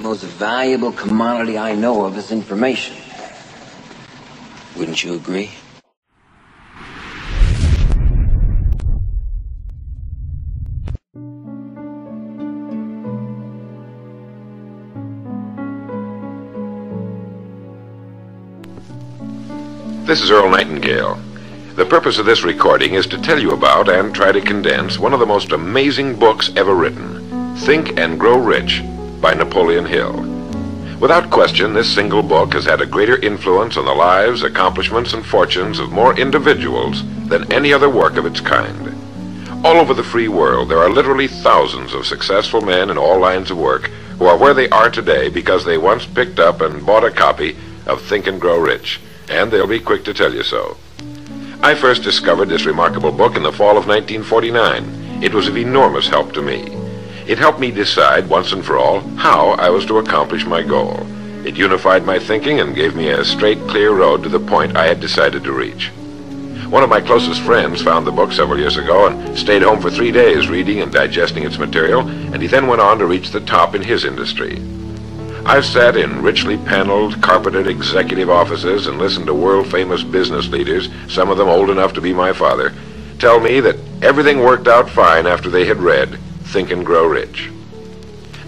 The most valuable commodity I know of is information. Wouldn't you agree? This is Earl Nightingale. The purpose of this recording is to tell you about and try to condense one of the most amazing books ever written, Think and Grow Rich by Napoleon Hill. Without question, this single book has had a greater influence on the lives, accomplishments, and fortunes of more individuals than any other work of its kind. All over the free world, there are literally thousands of successful men in all lines of work who are where they are today because they once picked up and bought a copy of Think and Grow Rich and they'll be quick to tell you so. I first discovered this remarkable book in the fall of 1949. It was of enormous help to me. It helped me decide once and for all how I was to accomplish my goal. It unified my thinking and gave me a straight, clear road to the point I had decided to reach. One of my closest friends found the book several years ago and stayed home for three days reading and digesting its material, and he then went on to reach the top in his industry. I've sat in richly paneled, carpeted executive offices and listened to world-famous business leaders, some of them old enough to be my father, tell me that everything worked out fine after they had read Think and Grow Rich.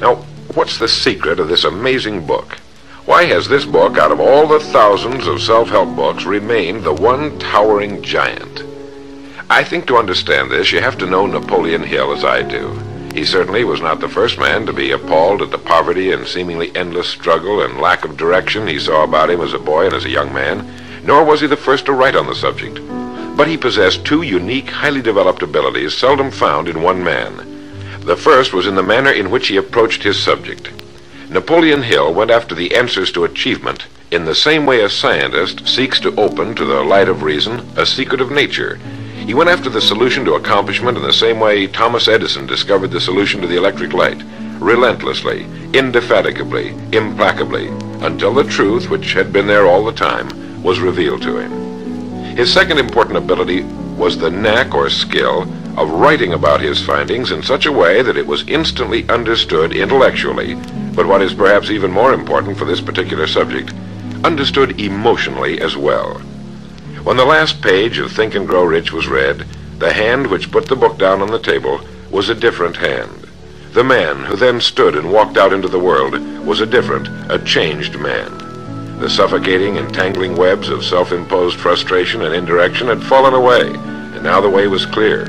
Now, what's the secret of this amazing book? Why has this book, out of all the thousands of self-help books, remained the one towering giant? I think to understand this, you have to know Napoleon Hill as I do. He certainly was not the first man to be appalled at the poverty and seemingly endless struggle and lack of direction he saw about him as a boy and as a young man, nor was he the first to write on the subject. But he possessed two unique, highly developed abilities seldom found in one man. The first was in the manner in which he approached his subject. Napoleon Hill went after the answers to achievement in the same way a scientist seeks to open to the light of reason a secret of nature he went after the solution to accomplishment in the same way Thomas Edison discovered the solution to the electric light, relentlessly, indefatigably, implacably, until the truth, which had been there all the time, was revealed to him. His second important ability was the knack or skill of writing about his findings in such a way that it was instantly understood intellectually, but what is perhaps even more important for this particular subject, understood emotionally as well. When the last page of Think and Grow Rich was read, the hand which put the book down on the table was a different hand. The man who then stood and walked out into the world was a different, a changed man. The suffocating, entangling webs of self-imposed frustration and indirection had fallen away, and now the way was clear.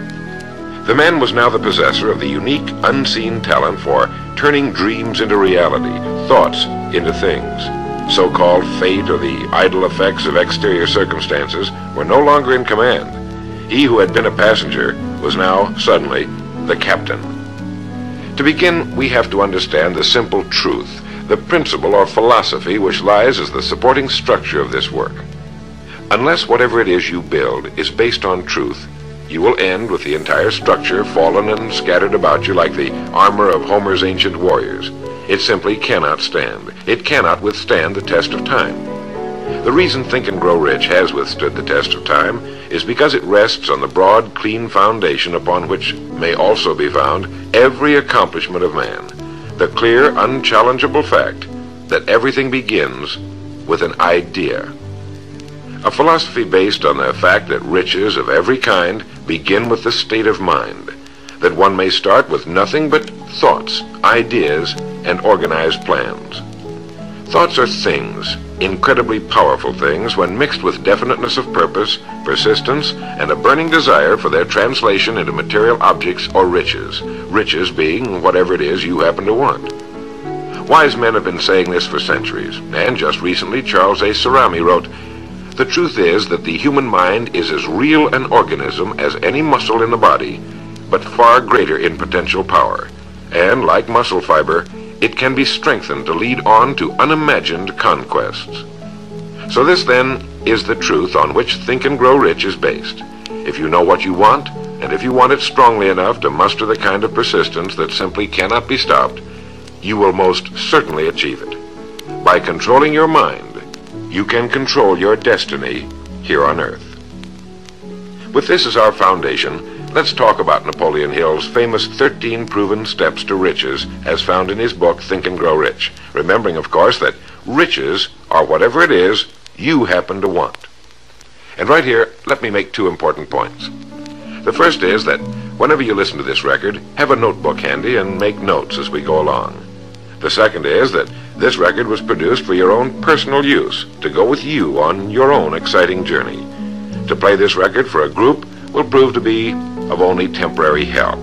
The man was now the possessor of the unique, unseen talent for turning dreams into reality, thoughts into things so-called fate or the idle effects of exterior circumstances were no longer in command. He who had been a passenger was now, suddenly, the captain. To begin, we have to understand the simple truth, the principle or philosophy which lies as the supporting structure of this work. Unless whatever it is you build is based on truth, you will end with the entire structure fallen and scattered about you like the armor of Homer's ancient warriors. It simply cannot stand. It cannot withstand the test of time. The reason Think and Grow Rich has withstood the test of time is because it rests on the broad, clean foundation upon which may also be found every accomplishment of man. The clear, unchallengeable fact that everything begins with an idea. A philosophy based on the fact that riches of every kind begin with the state of mind, that one may start with nothing but thoughts, ideas, and organized plans. Thoughts are things, incredibly powerful things when mixed with definiteness of purpose, persistence, and a burning desire for their translation into material objects or riches, riches being whatever it is you happen to want. Wise men have been saying this for centuries, and just recently Charles A. Cerami wrote, The truth is that the human mind is as real an organism as any muscle in the body, but far greater in potential power, and like muscle fiber, it can be strengthened to lead on to unimagined conquests. So this, then, is the truth on which Think and Grow Rich is based. If you know what you want, and if you want it strongly enough to muster the kind of persistence that simply cannot be stopped, you will most certainly achieve it. By controlling your mind, you can control your destiny here on earth. With this as our foundation, let's talk about Napoleon Hill's famous 13 proven steps to riches as found in his book Think and Grow Rich. Remembering, of course, that riches are whatever it is you happen to want. And right here, let me make two important points. The first is that whenever you listen to this record, have a notebook handy and make notes as we go along. The second is that this record was produced for your own personal use, to go with you on your own exciting journey. To play this record for a group will prove to be of only temporary help.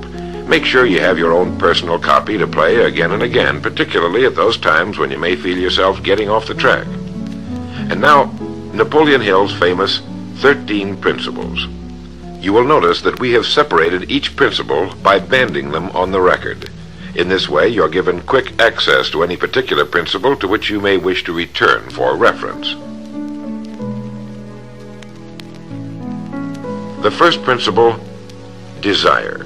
Make sure you have your own personal copy to play again and again, particularly at those times when you may feel yourself getting off the track. And now, Napoleon Hill's famous 13 Principles. You will notice that we have separated each principle by banding them on the record. In this way, you're given quick access to any particular principle to which you may wish to return for reference. The first principle, desire.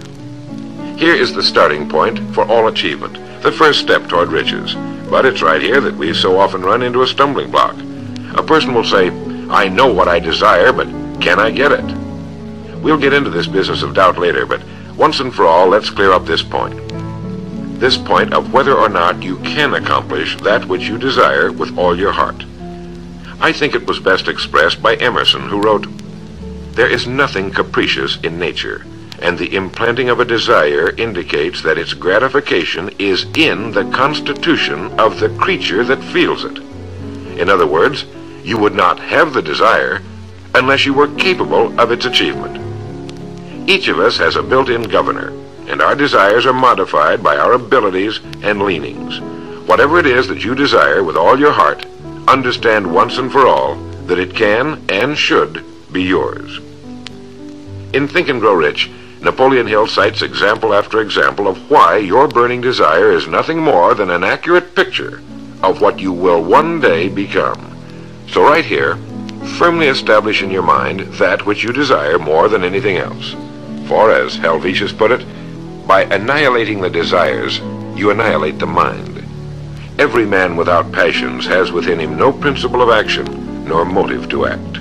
Here is the starting point for all achievement, the first step toward riches. But it's right here that we so often run into a stumbling block. A person will say, I know what I desire, but can I get it? We'll get into this business of doubt later, but once and for all, let's clear up this point. This point of whether or not you can accomplish that which you desire with all your heart. I think it was best expressed by Emerson, who wrote, There is nothing capricious in nature, and the implanting of a desire indicates that its gratification is in the constitution of the creature that feels it. In other words, you would not have the desire unless you were capable of its achievement. Each of us has a built-in governor, and our desires are modified by our abilities and leanings. Whatever it is that you desire with all your heart, understand once and for all that it can and should be yours. In Think and Grow Rich, Napoleon Hill cites example after example of why your burning desire is nothing more than an accurate picture of what you will one day become. So right here, firmly establish in your mind that which you desire more than anything else. For, as Helvetius put it, by annihilating the desires, you annihilate the mind. Every man without passions has within him no principle of action, nor motive to act.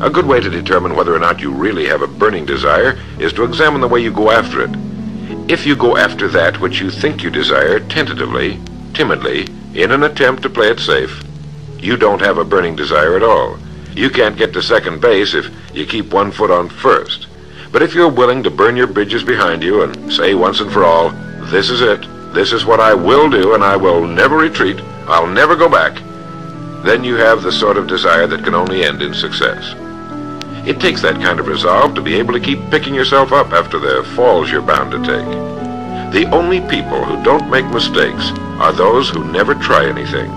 A good way to determine whether or not you really have a burning desire is to examine the way you go after it. If you go after that which you think you desire tentatively, timidly, in an attempt to play it safe, you don't have a burning desire at all. You can't get to second base if you keep one foot on first. But if you're willing to burn your bridges behind you and say once and for all, this is it, this is what I will do, and I will never retreat, I'll never go back, then you have the sort of desire that can only end in success. It takes that kind of resolve to be able to keep picking yourself up after the falls you're bound to take. The only people who don't make mistakes are those who never try anything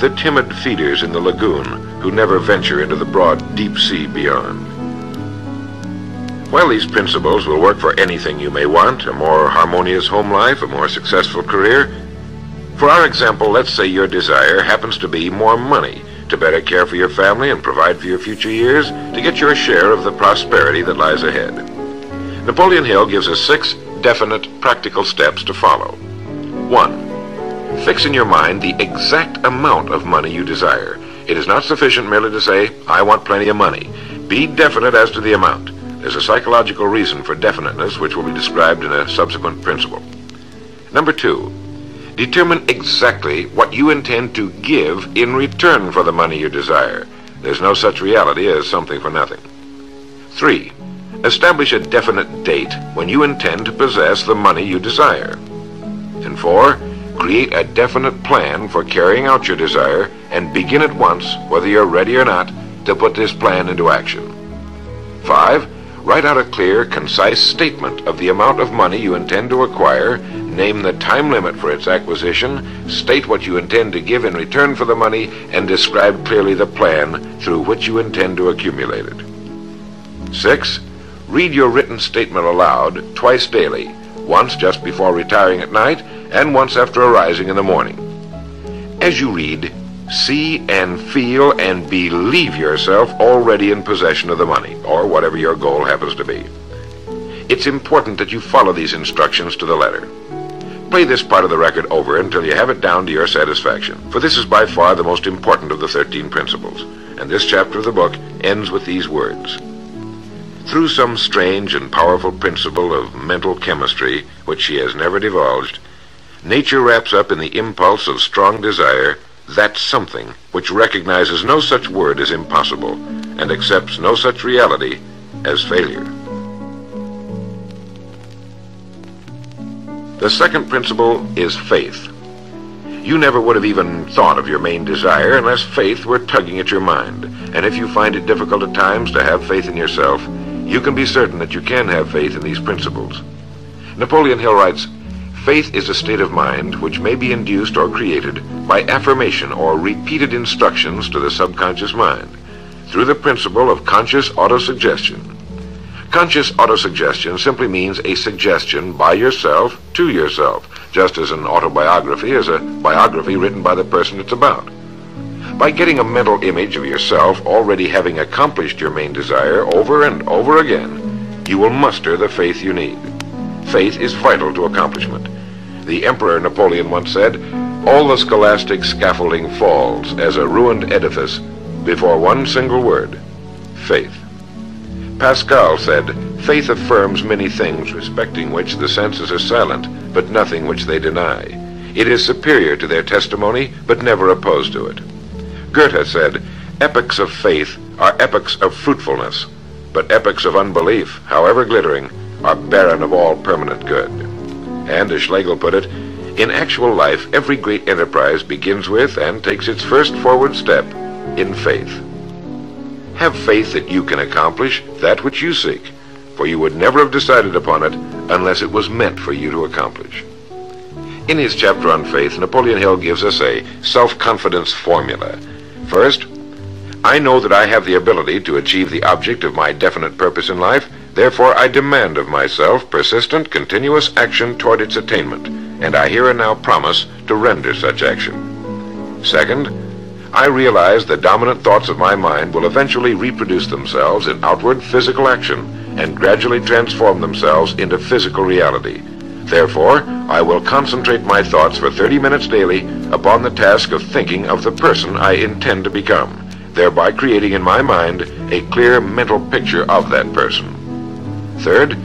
the timid feeders in the lagoon who never venture into the broad deep sea beyond. While these principles will work for anything you may want, a more harmonious home life, a more successful career, for our example, let's say your desire happens to be more money, to better care for your family and provide for your future years, to get your share of the prosperity that lies ahead. Napoleon Hill gives us six definite, practical steps to follow. One, Fix in your mind the exact amount of money you desire. It is not sufficient merely to say, I want plenty of money. Be definite as to the amount. There's a psychological reason for definiteness, which will be described in a subsequent principle. Number two, determine exactly what you intend to give in return for the money you desire. There's no such reality as something for nothing. Three, establish a definite date when you intend to possess the money you desire. And four, Create a definite plan for carrying out your desire and begin at once, whether you're ready or not, to put this plan into action. 5. Write out a clear, concise statement of the amount of money you intend to acquire, name the time limit for its acquisition, state what you intend to give in return for the money, and describe clearly the plan through which you intend to accumulate it. 6. Read your written statement aloud twice daily, once just before retiring at night and once after arising in the morning. As you read, see and feel and believe yourself already in possession of the money, or whatever your goal happens to be. It's important that you follow these instructions to the letter. Play this part of the record over until you have it down to your satisfaction, for this is by far the most important of the 13 principles, and this chapter of the book ends with these words. Through some strange and powerful principle of mental chemistry, which she has never divulged, nature wraps up in the impulse of strong desire that something which recognizes no such word as impossible and accepts no such reality as failure. The second principle is faith. You never would have even thought of your main desire unless faith were tugging at your mind. And if you find it difficult at times to have faith in yourself, you can be certain that you can have faith in these principles. Napoleon Hill writes, Faith is a state of mind which may be induced or created by affirmation or repeated instructions to the subconscious mind through the principle of conscious autosuggestion. Conscious autosuggestion simply means a suggestion by yourself to yourself, just as an autobiography is a biography written by the person it's about. By getting a mental image of yourself already having accomplished your main desire over and over again, you will muster the faith you need. Faith is vital to accomplishment. The Emperor Napoleon once said, All the scholastic scaffolding falls as a ruined edifice before one single word, faith. Pascal said, Faith affirms many things respecting which the senses are silent, but nothing which they deny. It is superior to their testimony, but never opposed to it. Goethe said, Epochs of faith are epochs of fruitfulness, but epochs of unbelief, however glittering, are barren of all permanent good. And as Schlegel put it, in actual life, every great enterprise begins with and takes its first forward step in faith. Have faith that you can accomplish that which you seek, for you would never have decided upon it unless it was meant for you to accomplish. In his chapter on faith, Napoleon Hill gives us a self-confidence formula. First, I know that I have the ability to achieve the object of my definite purpose in life, therefore I demand of myself persistent, continuous action toward its attainment, and I here and now promise to render such action. Second, I realize the dominant thoughts of my mind will eventually reproduce themselves in outward physical action and gradually transform themselves into physical reality. Therefore, I will concentrate my thoughts for 30 minutes daily upon the task of thinking of the person I intend to become, thereby creating in my mind a clear mental picture of that person. Third,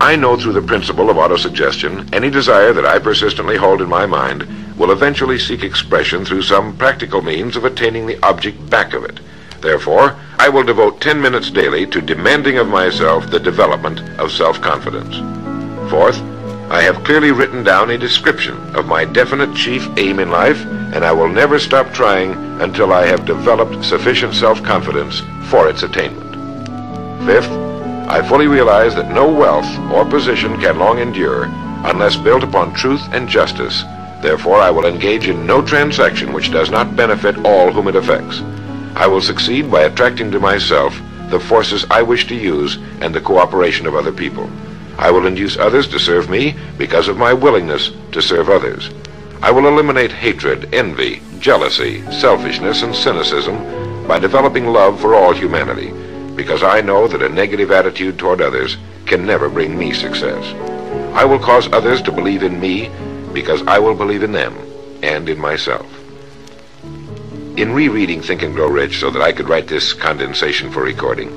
I know through the principle of autosuggestion any desire that I persistently hold in my mind will eventually seek expression through some practical means of attaining the object back of it. Therefore, I will devote 10 minutes daily to demanding of myself the development of self-confidence. Fourth, I have clearly written down a description of my definite chief aim in life, and I will never stop trying until I have developed sufficient self-confidence for its attainment. Fifth, I fully realize that no wealth or position can long endure unless built upon truth and justice Therefore, I will engage in no transaction which does not benefit all whom it affects. I will succeed by attracting to myself the forces I wish to use and the cooperation of other people. I will induce others to serve me because of my willingness to serve others. I will eliminate hatred, envy, jealousy, selfishness, and cynicism by developing love for all humanity, because I know that a negative attitude toward others can never bring me success. I will cause others to believe in me because I will believe in them and in myself. In rereading Think and Grow Rich so that I could write this condensation for recording,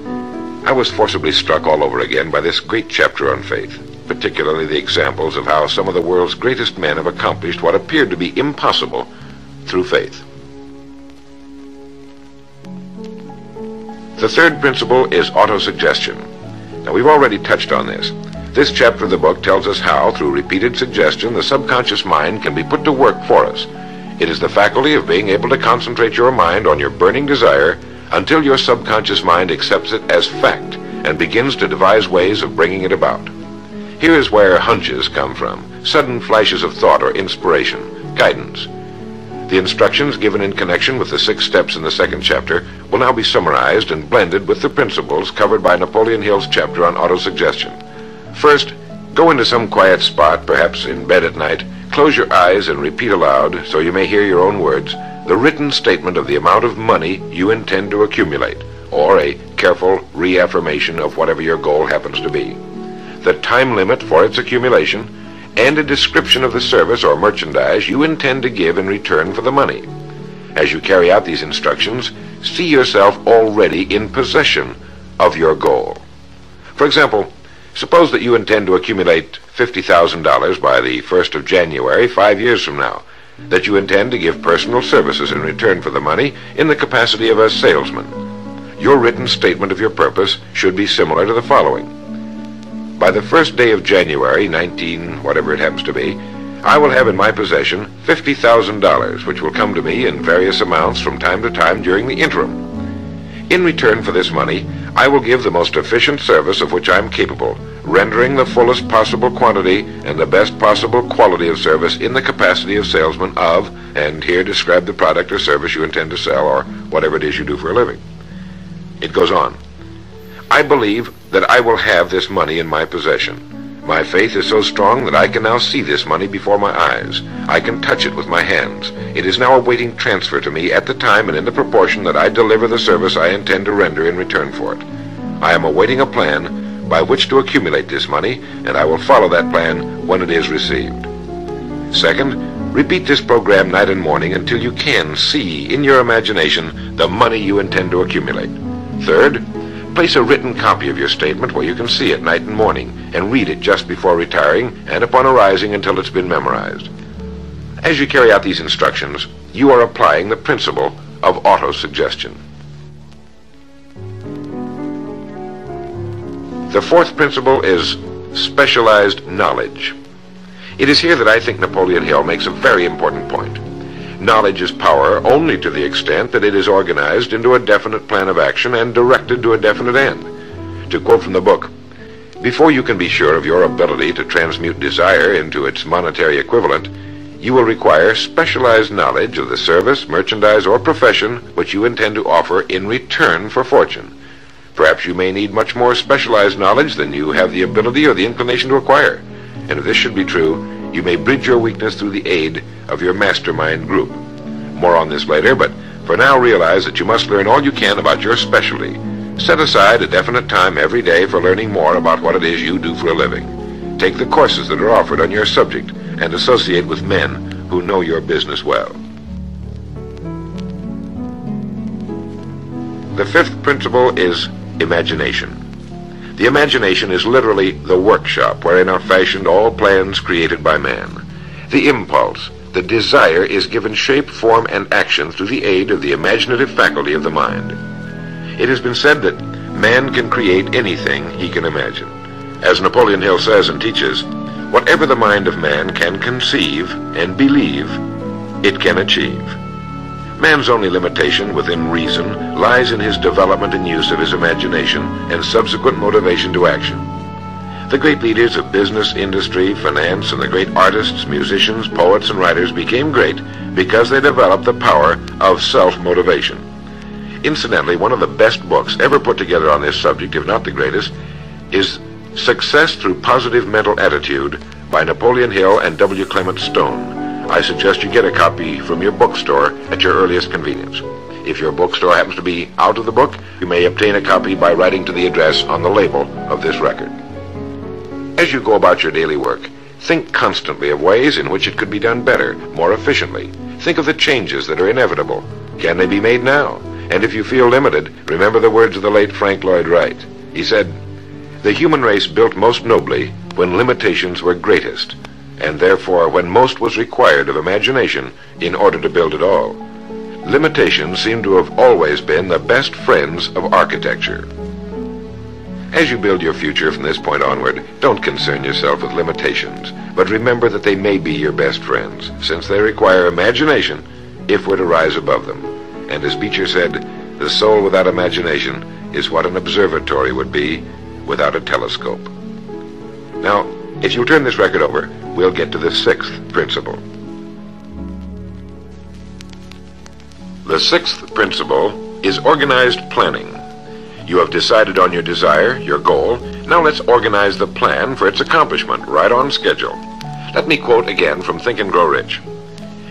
I was forcibly struck all over again by this great chapter on faith, particularly the examples of how some of the world's greatest men have accomplished what appeared to be impossible through faith. The third principle is autosuggestion. Now, we've already touched on this, this chapter of the book tells us how, through repeated suggestion, the subconscious mind can be put to work for us. It is the faculty of being able to concentrate your mind on your burning desire until your subconscious mind accepts it as fact and begins to devise ways of bringing it about. Here is where hunches come from, sudden flashes of thought or inspiration, guidance. The instructions given in connection with the six steps in the second chapter will now be summarized and blended with the principles covered by Napoleon Hill's chapter on autosuggestion. First, go into some quiet spot, perhaps in bed at night, close your eyes and repeat aloud, so you may hear your own words, the written statement of the amount of money you intend to accumulate, or a careful reaffirmation of whatever your goal happens to be, the time limit for its accumulation, and a description of the service or merchandise you intend to give in return for the money. As you carry out these instructions, see yourself already in possession of your goal. For example, suppose that you intend to accumulate $50,000 by the 1st of January, five years from now, that you intend to give personal services in return for the money in the capacity of a salesman. Your written statement of your purpose should be similar to the following. By the first day of January, 19, whatever it happens to be, I will have in my possession $50,000, which will come to me in various amounts from time to time during the interim. In return for this money, I will give the most efficient service of which I am capable, rendering the fullest possible quantity and the best possible quality of service in the capacity of salesman of, and here describe the product or service you intend to sell or whatever it is you do for a living. It goes on. I believe that I will have this money in my possession. My faith is so strong that I can now see this money before my eyes. I can touch it with my hands. It is now awaiting transfer to me at the time and in the proportion that I deliver the service I intend to render in return for it. I am awaiting a plan by which to accumulate this money, and I will follow that plan when it is received. Second, repeat this program night and morning until you can see in your imagination the money you intend to accumulate. Third, Place a written copy of your statement where you can see it night and morning and read it just before retiring and upon arising until it's been memorized. As you carry out these instructions, you are applying the principle of autosuggestion. The fourth principle is specialized knowledge. It is here that I think Napoleon Hill makes a very important point. Knowledge is power only to the extent that it is organized into a definite plan of action and directed to a definite end. To quote from the book, before you can be sure of your ability to transmute desire into its monetary equivalent, you will require specialized knowledge of the service, merchandise, or profession which you intend to offer in return for fortune. Perhaps you may need much more specialized knowledge than you have the ability or the inclination to acquire. And if this should be true, you may bridge your weakness through the aid of your mastermind group. More on this later, but for now realize that you must learn all you can about your specialty. Set aside a definite time every day for learning more about what it is you do for a living. Take the courses that are offered on your subject and associate with men who know your business well. The fifth principle is imagination. The imagination is literally the workshop wherein are fashioned all plans created by man. The impulse, the desire is given shape, form, and action through the aid of the imaginative faculty of the mind. It has been said that man can create anything he can imagine. As Napoleon Hill says and teaches, whatever the mind of man can conceive and believe, it can achieve. Man's only limitation within reason lies in his development and use of his imagination and subsequent motivation to action. The great leaders of business, industry, finance, and the great artists, musicians, poets, and writers became great because they developed the power of self-motivation. Incidentally, one of the best books ever put together on this subject, if not the greatest, is Success Through Positive Mental Attitude by Napoleon Hill and W. Clement Stone. I suggest you get a copy from your bookstore at your earliest convenience. If your bookstore happens to be out of the book, you may obtain a copy by writing to the address on the label of this record. As you go about your daily work, think constantly of ways in which it could be done better, more efficiently. Think of the changes that are inevitable. Can they be made now? And if you feel limited, remember the words of the late Frank Lloyd Wright. He said, The human race built most nobly when limitations were greatest and therefore when most was required of imagination in order to build it all. Limitations seem to have always been the best friends of architecture. As you build your future from this point onward, don't concern yourself with limitations, but remember that they may be your best friends, since they require imagination if we're to rise above them. And as Beecher said, the soul without imagination is what an observatory would be without a telescope. Now, if you'll turn this record over, we'll get to the sixth principle. The sixth principle is organized planning. You have decided on your desire, your goal. Now let's organize the plan for its accomplishment right on schedule. Let me quote again from Think and Grow Rich.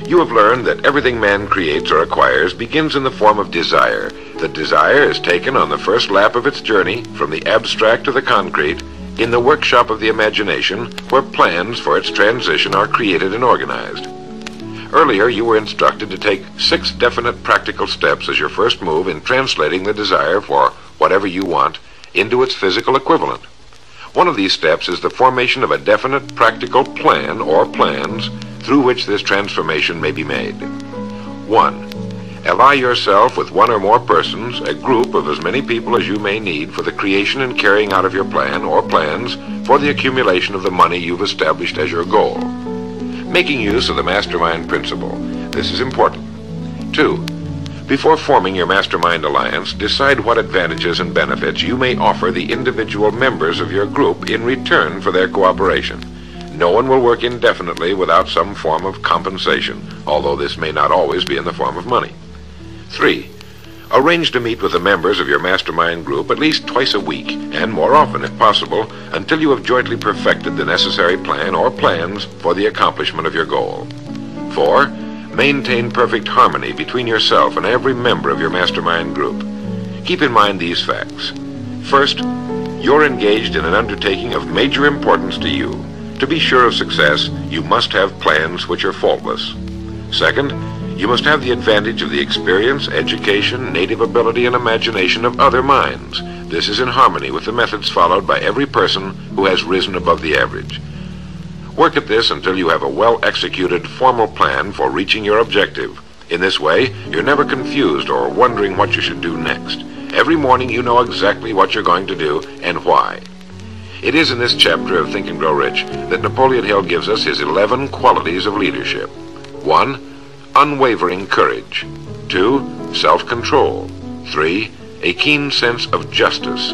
You have learned that everything man creates or acquires begins in the form of desire. The desire is taken on the first lap of its journey from the abstract to the concrete in the workshop of the imagination where plans for its transition are created and organized. Earlier, you were instructed to take six definite practical steps as your first move in translating the desire for whatever you want into its physical equivalent. One of these steps is the formation of a definite practical plan or plans through which this transformation may be made. 1. Ally yourself with one or more persons, a group of as many people as you may need for the creation and carrying out of your plan or plans for the accumulation of the money you've established as your goal. Making use of the mastermind principle. This is important. 2. Before forming your mastermind alliance, decide what advantages and benefits you may offer the individual members of your group in return for their cooperation. No one will work indefinitely without some form of compensation, although this may not always be in the form of money. 3. Arrange to meet with the members of your mastermind group at least twice a week, and more often if possible, until you have jointly perfected the necessary plan or plans for the accomplishment of your goal. 4. Maintain perfect harmony between yourself and every member of your mastermind group. Keep in mind these facts. First, you're engaged in an undertaking of major importance to you. To be sure of success, you must have plans which are faultless. Second, you must have the advantage of the experience, education, native ability, and imagination of other minds. This is in harmony with the methods followed by every person who has risen above the average. Work at this until you have a well-executed formal plan for reaching your objective. In this way, you're never confused or wondering what you should do next. Every morning you know exactly what you're going to do and why. It is in this chapter of Think and Grow Rich that Napoleon Hill gives us his 11 qualities of leadership. 1. Unwavering courage. 2. Self-control. 3. A keen sense of justice.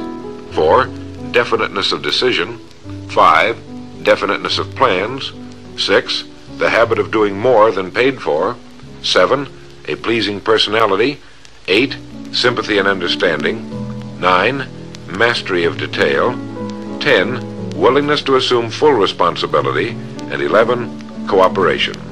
4. Definiteness of decision. 5 definiteness of plans. 6. The habit of doing more than paid for. 7. A pleasing personality. 8. Sympathy and understanding. 9. Mastery of detail. 10. Willingness to assume full responsibility. And 11. Cooperation.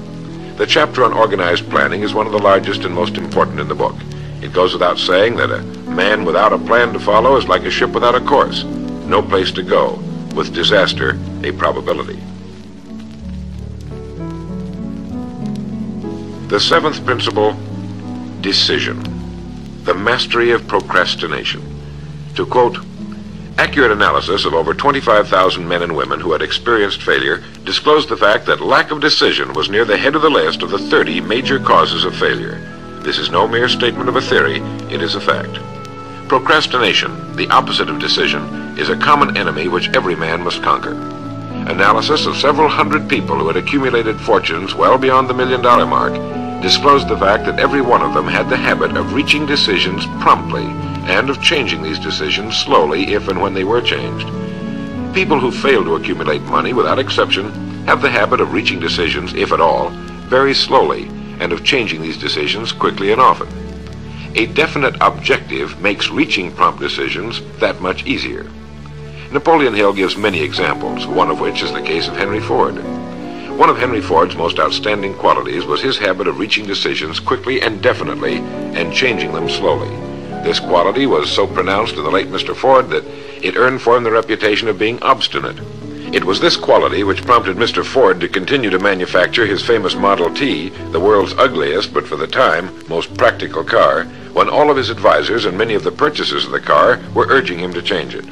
The chapter on organized planning is one of the largest and most important in the book. It goes without saying that a man without a plan to follow is like a ship without a course. No place to go with disaster a probability. The seventh principle, decision, the mastery of procrastination. To quote, accurate analysis of over 25,000 men and women who had experienced failure disclosed the fact that lack of decision was near the head of the list of the 30 major causes of failure. This is no mere statement of a theory, it is a fact. Procrastination, the opposite of decision, is a common enemy which every man must conquer. Analysis of several hundred people who had accumulated fortunes well beyond the million dollar mark disclosed the fact that every one of them had the habit of reaching decisions promptly and of changing these decisions slowly if and when they were changed. People who fail to accumulate money without exception have the habit of reaching decisions, if at all, very slowly and of changing these decisions quickly and often. A definite objective makes reaching prompt decisions that much easier. Napoleon Hill gives many examples, one of which is the case of Henry Ford. One of Henry Ford's most outstanding qualities was his habit of reaching decisions quickly and definitely and changing them slowly. This quality was so pronounced in the late Mr. Ford that it earned for him the reputation of being obstinate. It was this quality which prompted Mr. Ford to continue to manufacture his famous Model T, the world's ugliest but for the time most practical car, when all of his advisors and many of the purchasers of the car were urging him to change it.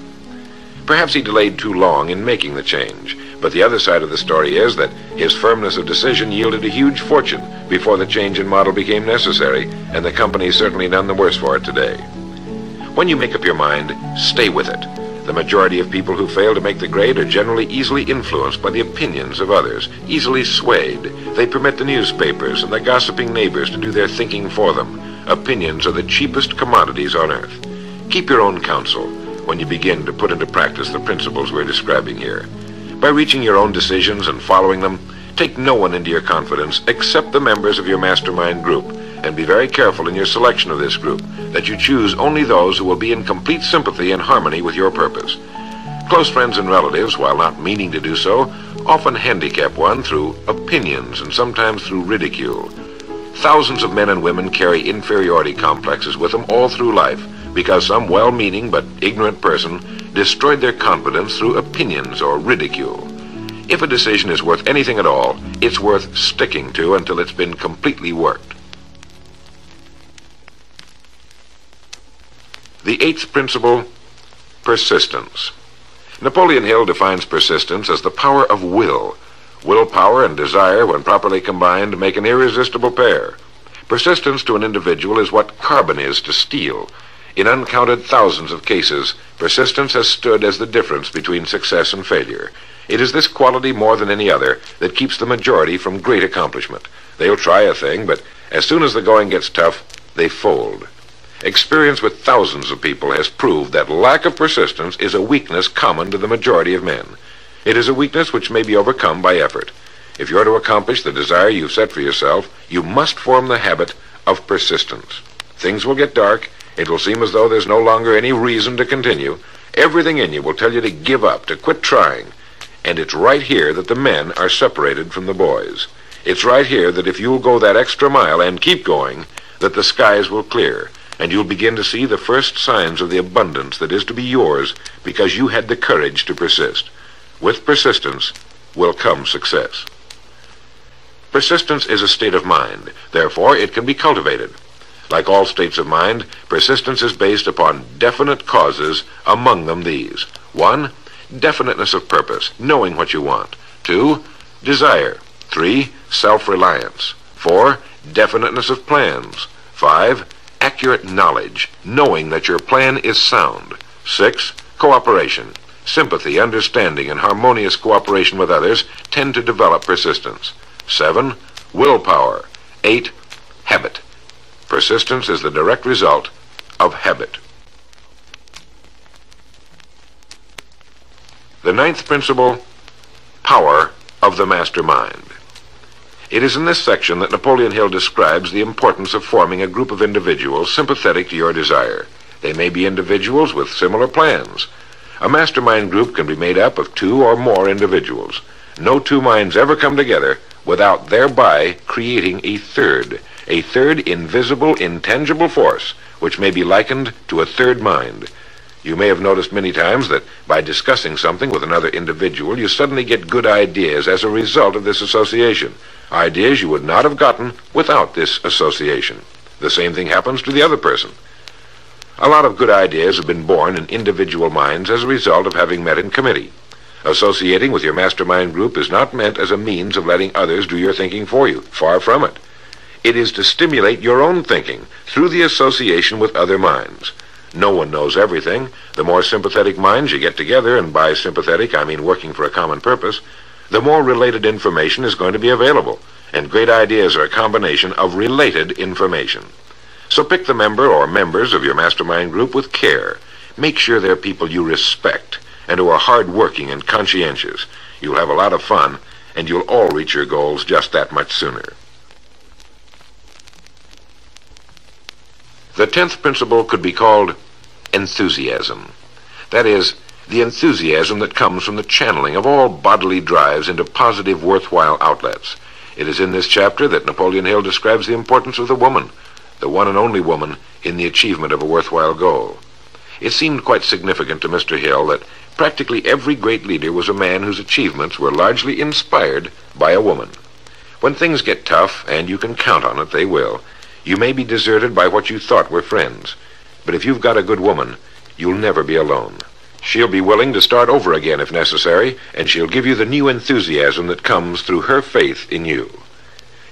Perhaps he delayed too long in making the change, but the other side of the story is that his firmness of decision yielded a huge fortune before the change in model became necessary, and the company is certainly none the worse for it today. When you make up your mind, stay with it. The majority of people who fail to make the grade are generally easily influenced by the opinions of others, easily swayed. They permit the newspapers and the gossiping neighbors to do their thinking for them. Opinions are the cheapest commodities on earth. Keep your own counsel when you begin to put into practice the principles we're describing here. By reaching your own decisions and following them, take no one into your confidence except the members of your mastermind group and be very careful in your selection of this group, that you choose only those who will be in complete sympathy and harmony with your purpose. Close friends and relatives, while not meaning to do so, often handicap one through opinions and sometimes through ridicule. Thousands of men and women carry inferiority complexes with them all through life because some well-meaning but ignorant person destroyed their confidence through opinions or ridicule. If a decision is worth anything at all, it's worth sticking to until it's been completely worked. The eighth principle, persistence. Napoleon Hill defines persistence as the power of will. Willpower and desire, when properly combined, make an irresistible pair. Persistence to an individual is what carbon is to steel. In uncounted thousands of cases, persistence has stood as the difference between success and failure. It is this quality more than any other that keeps the majority from great accomplishment. They'll try a thing, but as soon as the going gets tough, they fold. Experience with thousands of people has proved that lack of persistence is a weakness common to the majority of men. It is a weakness which may be overcome by effort. If you're to accomplish the desire you've set for yourself, you must form the habit of persistence. Things will get dark, it will seem as though there's no longer any reason to continue. Everything in you will tell you to give up, to quit trying. And it's right here that the men are separated from the boys. It's right here that if you'll go that extra mile and keep going, that the skies will clear, and you'll begin to see the first signs of the abundance that is to be yours because you had the courage to persist. With persistence will come success. Persistence is a state of mind. Therefore, it can be cultivated. Like all states of mind, persistence is based upon definite causes, among them these. One, definiteness of purpose, knowing what you want. Two, desire. Three, self-reliance. Four, definiteness of plans. Five, accurate knowledge, knowing that your plan is sound. Six, cooperation. Sympathy, understanding, and harmonious cooperation with others tend to develop persistence. Seven, willpower. Eight, habit. Persistence is the direct result of habit. The ninth principle, power of the mastermind. It is in this section that Napoleon Hill describes the importance of forming a group of individuals sympathetic to your desire. They may be individuals with similar plans. A mastermind group can be made up of two or more individuals. No two minds ever come together without thereby creating a third a third invisible, intangible force, which may be likened to a third mind. You may have noticed many times that by discussing something with another individual, you suddenly get good ideas as a result of this association. Ideas you would not have gotten without this association. The same thing happens to the other person. A lot of good ideas have been born in individual minds as a result of having met in committee. Associating with your mastermind group is not meant as a means of letting others do your thinking for you. Far from it. It is to stimulate your own thinking through the association with other minds. No one knows everything. The more sympathetic minds you get together, and by sympathetic I mean working for a common purpose, the more related information is going to be available. And great ideas are a combination of related information. So pick the member or members of your mastermind group with care. Make sure they're people you respect and who are hard-working and conscientious. You'll have a lot of fun, and you'll all reach your goals just that much sooner. The tenth principle could be called enthusiasm. That is, the enthusiasm that comes from the channeling of all bodily drives into positive, worthwhile outlets. It is in this chapter that Napoleon Hill describes the importance of the woman, the one and only woman, in the achievement of a worthwhile goal. It seemed quite significant to Mr. Hill that practically every great leader was a man whose achievements were largely inspired by a woman. When things get tough, and you can count on it, they will, you may be deserted by what you thought were friends, but if you've got a good woman, you'll never be alone. She'll be willing to start over again if necessary, and she'll give you the new enthusiasm that comes through her faith in you.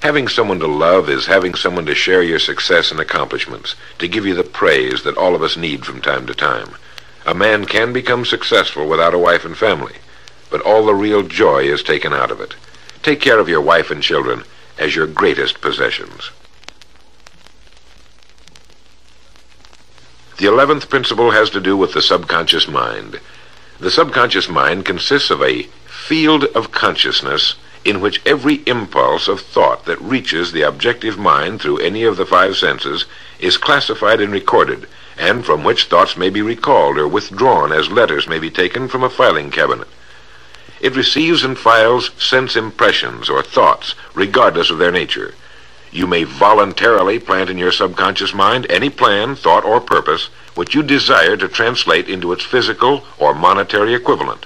Having someone to love is having someone to share your success and accomplishments, to give you the praise that all of us need from time to time. A man can become successful without a wife and family, but all the real joy is taken out of it. Take care of your wife and children as your greatest possessions. The eleventh principle has to do with the subconscious mind. The subconscious mind consists of a field of consciousness in which every impulse of thought that reaches the objective mind through any of the five senses is classified and recorded, and from which thoughts may be recalled or withdrawn as letters may be taken from a filing cabinet. It receives and files sense impressions or thoughts, regardless of their nature. You may voluntarily plant in your subconscious mind any plan, thought, or purpose which you desire to translate into its physical or monetary equivalent.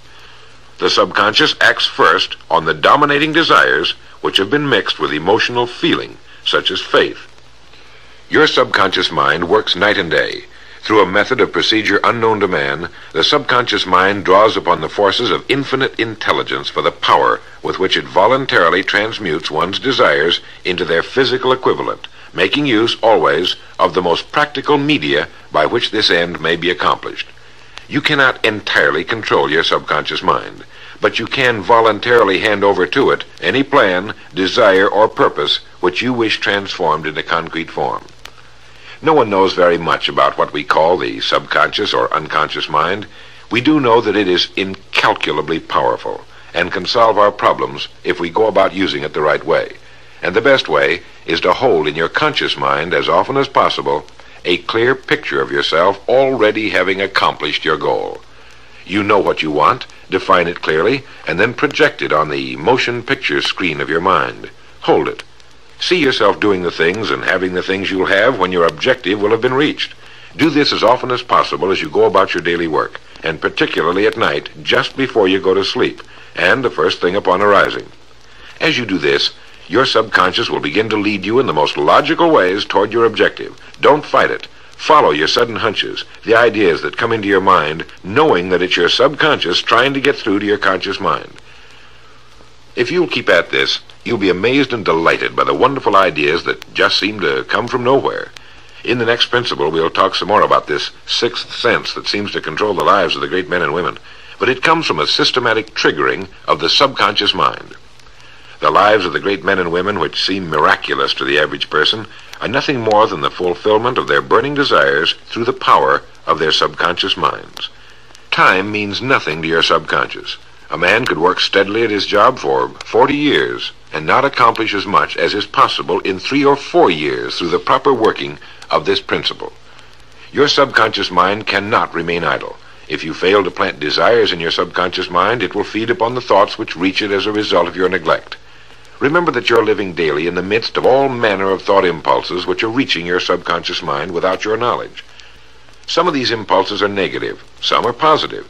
The subconscious acts first on the dominating desires which have been mixed with emotional feeling, such as faith. Your subconscious mind works night and day. Through a method of procedure unknown to man, the subconscious mind draws upon the forces of infinite intelligence for the power with which it voluntarily transmutes one's desires into their physical equivalent, making use always of the most practical media by which this end may be accomplished. You cannot entirely control your subconscious mind, but you can voluntarily hand over to it any plan, desire, or purpose which you wish transformed into concrete form. No one knows very much about what we call the subconscious or unconscious mind. We do know that it is incalculably powerful and can solve our problems if we go about using it the right way. And the best way is to hold in your conscious mind as often as possible a clear picture of yourself already having accomplished your goal. You know what you want, define it clearly, and then project it on the motion picture screen of your mind. Hold it. See yourself doing the things and having the things you'll have when your objective will have been reached. Do this as often as possible as you go about your daily work, and particularly at night, just before you go to sleep, and the first thing upon arising. As you do this, your subconscious will begin to lead you in the most logical ways toward your objective. Don't fight it. Follow your sudden hunches, the ideas that come into your mind, knowing that it's your subconscious trying to get through to your conscious mind. If you'll keep at this, you'll be amazed and delighted by the wonderful ideas that just seem to come from nowhere. In the next principle, we'll talk some more about this sixth sense that seems to control the lives of the great men and women, but it comes from a systematic triggering of the subconscious mind. The lives of the great men and women, which seem miraculous to the average person, are nothing more than the fulfillment of their burning desires through the power of their subconscious minds. Time means nothing to your subconscious. A man could work steadily at his job for 40 years and not accomplish as much as is possible in three or four years through the proper working of this principle. Your subconscious mind cannot remain idle. If you fail to plant desires in your subconscious mind, it will feed upon the thoughts which reach it as a result of your neglect. Remember that you're living daily in the midst of all manner of thought impulses which are reaching your subconscious mind without your knowledge. Some of these impulses are negative, some are positive.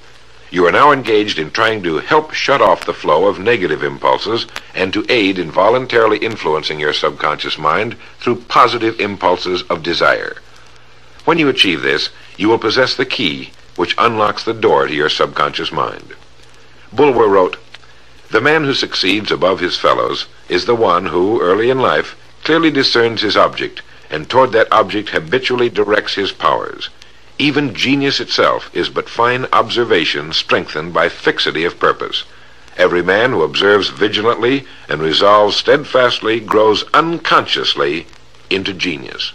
You are now engaged in trying to help shut off the flow of negative impulses and to aid in voluntarily influencing your subconscious mind through positive impulses of desire. When you achieve this, you will possess the key which unlocks the door to your subconscious mind. Bulwer wrote, The man who succeeds above his fellows is the one who, early in life, clearly discerns his object and toward that object habitually directs his powers. Even genius itself is but fine observation strengthened by fixity of purpose. Every man who observes vigilantly and resolves steadfastly grows unconsciously into genius.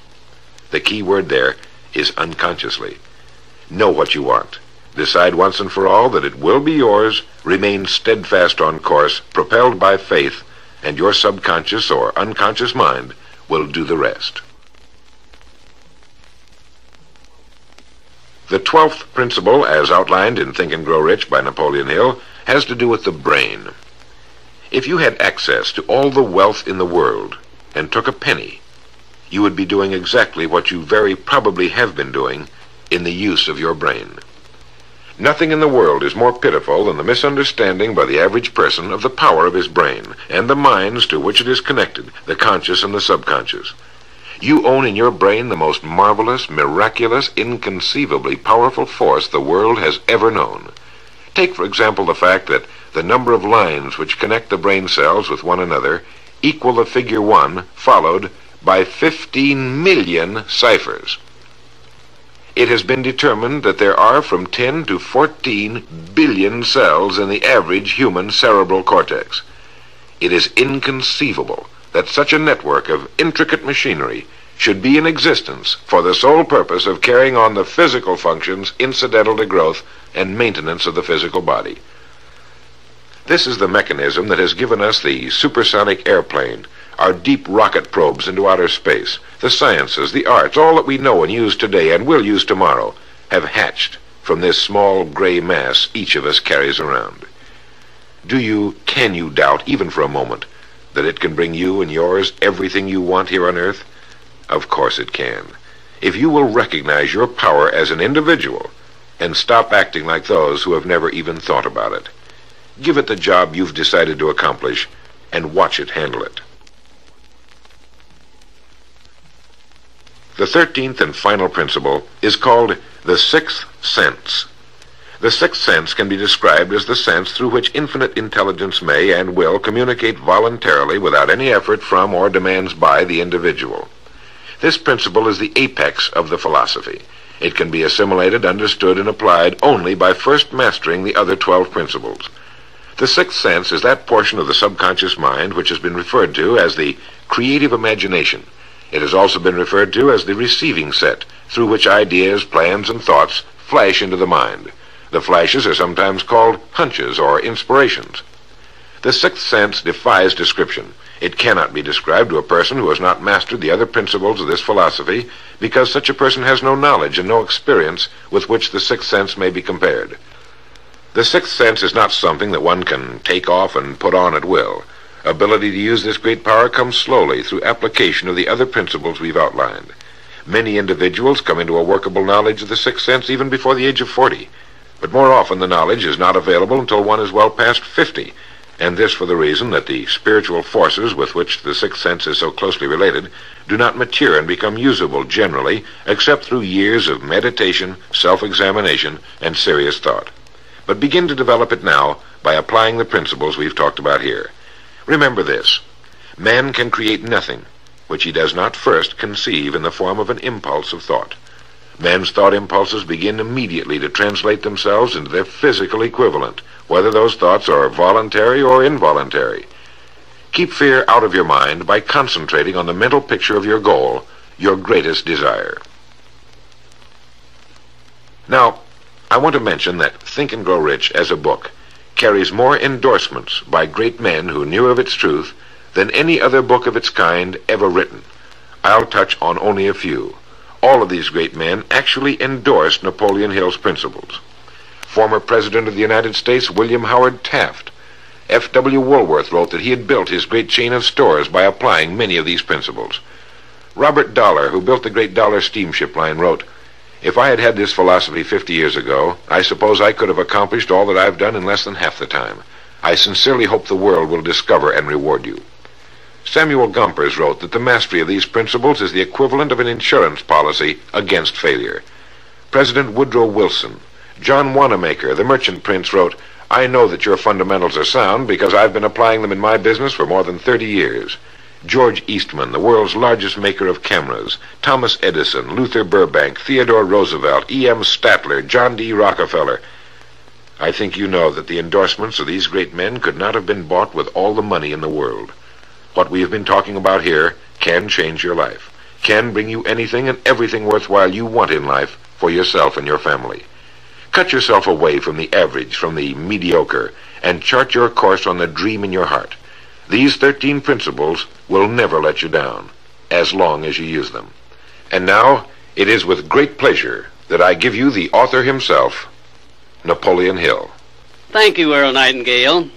The key word there is unconsciously. Know what you want. Decide once and for all that it will be yours. Remain steadfast on course, propelled by faith, and your subconscious or unconscious mind will do the rest. The twelfth principle, as outlined in Think and Grow Rich by Napoleon Hill, has to do with the brain. If you had access to all the wealth in the world and took a penny, you would be doing exactly what you very probably have been doing in the use of your brain. Nothing in the world is more pitiful than the misunderstanding by the average person of the power of his brain and the minds to which it is connected, the conscious and the subconscious. You own in your brain the most marvelous, miraculous, inconceivably powerful force the world has ever known. Take, for example, the fact that the number of lines which connect the brain cells with one another equal the figure 1 followed by 15 million ciphers. It has been determined that there are from 10 to 14 billion cells in the average human cerebral cortex. It is inconceivable that such a network of intricate machinery should be in existence for the sole purpose of carrying on the physical functions incidental to growth and maintenance of the physical body. This is the mechanism that has given us the supersonic airplane, our deep rocket probes into outer space, the sciences, the arts, all that we know and use today and will use tomorrow, have hatched from this small gray mass each of us carries around. Do you, can you doubt, even for a moment, that it can bring you and yours everything you want here on earth? Of course it can. If you will recognize your power as an individual and stop acting like those who have never even thought about it. Give it the job you've decided to accomplish and watch it handle it. The thirteenth and final principle is called the sixth sense. The sixth sense can be described as the sense through which infinite intelligence may and will communicate voluntarily without any effort from or demands by the individual. This principle is the apex of the philosophy. It can be assimilated, understood, and applied only by first mastering the other twelve principles. The sixth sense is that portion of the subconscious mind which has been referred to as the creative imagination. It has also been referred to as the receiving set, through which ideas, plans, and thoughts flash into the mind. The flashes are sometimes called hunches or inspirations. The sixth sense defies description. It cannot be described to a person who has not mastered the other principles of this philosophy, because such a person has no knowledge and no experience with which the sixth sense may be compared. The sixth sense is not something that one can take off and put on at will. Ability to use this great power comes slowly through application of the other principles we've outlined. Many individuals come into a workable knowledge of the sixth sense even before the age of 40, but more often the knowledge is not available until one is well past 50, and this for the reason that the spiritual forces with which the sixth sense is so closely related do not mature and become usable generally except through years of meditation, self-examination, and serious thought but begin to develop it now by applying the principles we've talked about here. Remember this. Man can create nothing which he does not first conceive in the form of an impulse of thought. Man's thought impulses begin immediately to translate themselves into their physical equivalent, whether those thoughts are voluntary or involuntary. Keep fear out of your mind by concentrating on the mental picture of your goal, your greatest desire. Now, I want to mention that Think and Grow Rich as a book carries more endorsements by great men who knew of its truth than any other book of its kind ever written. I'll touch on only a few. All of these great men actually endorsed Napoleon Hill's principles. Former President of the United States William Howard Taft. F.W. Woolworth wrote that he had built his great chain of stores by applying many of these principles. Robert Dollar, who built the great Dollar steamship line, wrote, if I had had this philosophy 50 years ago, I suppose I could have accomplished all that I've done in less than half the time. I sincerely hope the world will discover and reward you. Samuel Gompers wrote that the mastery of these principles is the equivalent of an insurance policy against failure. President Woodrow Wilson, John Wanamaker, the merchant prince, wrote, I know that your fundamentals are sound because I've been applying them in my business for more than 30 years. George Eastman, the world's largest maker of cameras, Thomas Edison, Luther Burbank, Theodore Roosevelt, E.M. Statler, John D. Rockefeller. I think you know that the endorsements of these great men could not have been bought with all the money in the world. What we have been talking about here can change your life, can bring you anything and everything worthwhile you want in life for yourself and your family. Cut yourself away from the average, from the mediocre, and chart your course on the dream in your heart. These 13 principles will never let you down, as long as you use them. And now, it is with great pleasure that I give you the author himself, Napoleon Hill. Thank you, Earl Nightingale.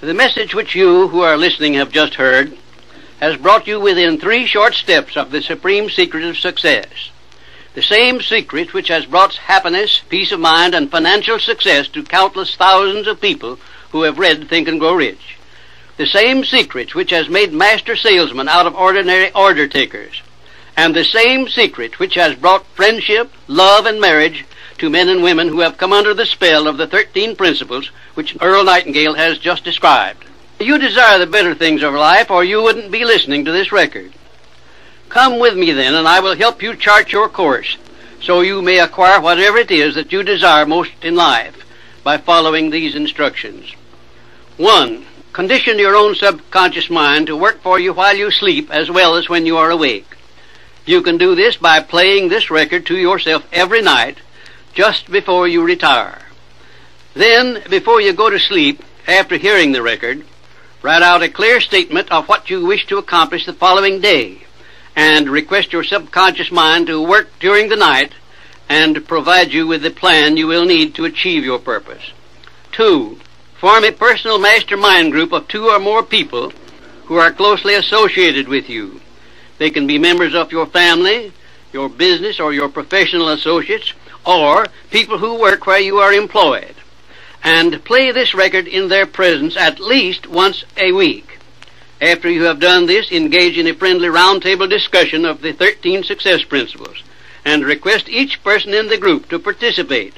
The message which you who are listening have just heard has brought you within three short steps of the supreme secret of success. The same secret which has brought happiness, peace of mind, and financial success to countless thousands of people who have read Think and Grow Rich the same secret which has made master salesmen out of ordinary order takers, and the same secret which has brought friendship, love, and marriage to men and women who have come under the spell of the thirteen principles which Earl Nightingale has just described. You desire the better things of life, or you wouldn't be listening to this record. Come with me then, and I will help you chart your course, so you may acquire whatever it is that you desire most in life by following these instructions. One, Condition your own subconscious mind to work for you while you sleep as well as when you are awake. You can do this by playing this record to yourself every night just before you retire. Then, before you go to sleep, after hearing the record, write out a clear statement of what you wish to accomplish the following day and request your subconscious mind to work during the night and provide you with the plan you will need to achieve your purpose. Two, Form a personal mastermind group of two or more people who are closely associated with you. They can be members of your family, your business, or your professional associates, or people who work where you are employed. And play this record in their presence at least once a week. After you have done this, engage in a friendly roundtable discussion of the 13 success principles and request each person in the group to participate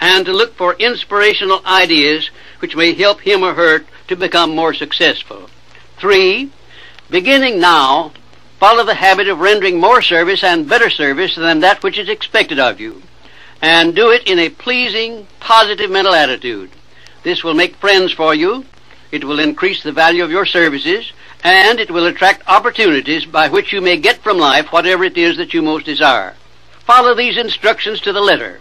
and to look for inspirational ideas which may help him or her to become more successful. Three, beginning now, follow the habit of rendering more service and better service than that which is expected of you, and do it in a pleasing, positive mental attitude. This will make friends for you, it will increase the value of your services, and it will attract opportunities by which you may get from life whatever it is that you most desire. Follow these instructions to the letter,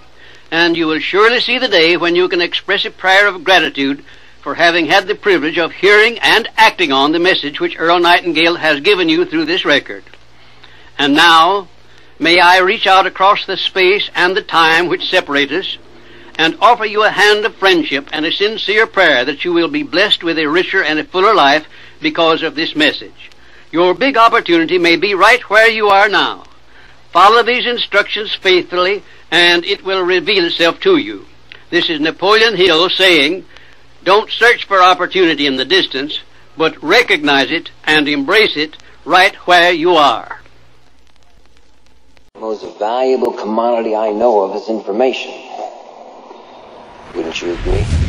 and you will surely see the day when you can express a prayer of gratitude for having had the privilege of hearing and acting on the message which Earl Nightingale has given you through this record. And now, may I reach out across the space and the time which separate us and offer you a hand of friendship and a sincere prayer that you will be blessed with a richer and a fuller life because of this message. Your big opportunity may be right where you are now. Follow these instructions faithfully and it will reveal itself to you. This is Napoleon Hill saying, don't search for opportunity in the distance, but recognize it and embrace it right where you are. The most valuable commodity I know of is information. Wouldn't you agree?